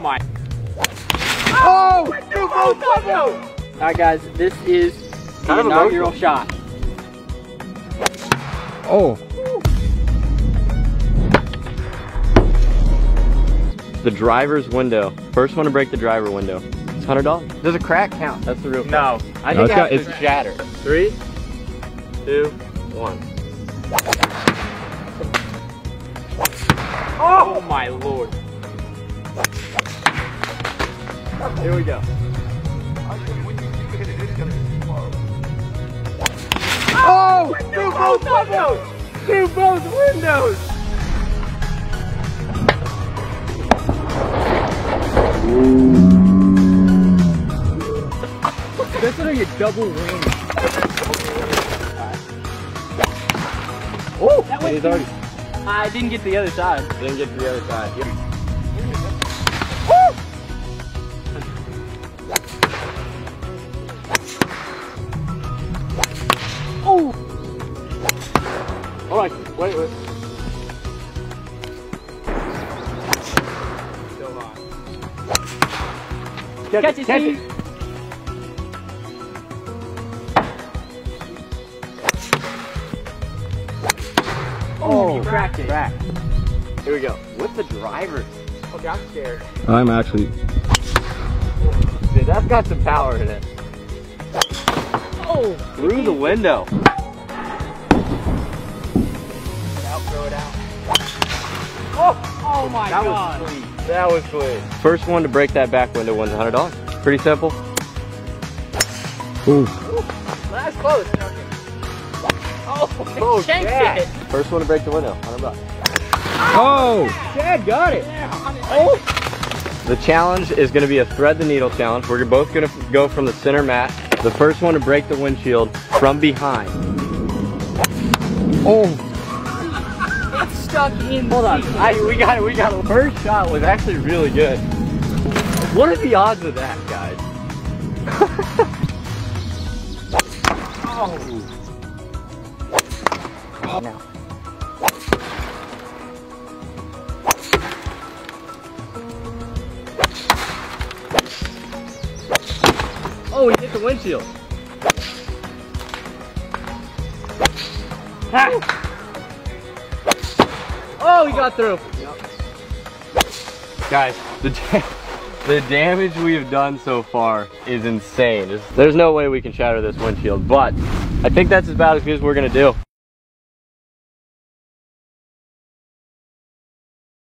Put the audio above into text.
my. Oh! Two both! All right, guys, this is the Kind of inaugural shot. Oh. The driver's window. First one to break the driver window. It's hundred dollars. Does a crack count? That's the real. No. I No, think it's it got- has to shatter. Three, two, one. Oh my lord. Here we go. Oh! Two oh, both windows! Two both windows! That's gonna get double wing. Oh, That already I didn't get the other side. didn't get to the other side. Hold on. Wait, wait. Catch, Catch it, catch Steve. it. Oh, you cracked it. Crack. Here we go. With the driver. Okay, I'm scared. I'm actually. Dude, that's got some power in it. Oh! Through the window. Throw it out. Oh, oh my That god. was sweet. That was sweet. First one to break that back window wins $100. Pretty simple. Ooh. That's close. Oh, Oh, shanked Jack. it. First one to break the window, 100 bucks. Oh, oh! Chad got it. Oh, The challenge is going to be a thread the needle challenge. We're both going to go from the center mat. The first one to break the windshield from behind. Oh! Stuck in. Hold on. I, we got it. We got it. First shot was actually really good. What are the odds of that, guys? Oh, he hit the windshield. Oh, he got through. Guys, the the damage we have done so far is insane. There's, no way we can shatter this windshield, but I think that's about as good as we're gonna do.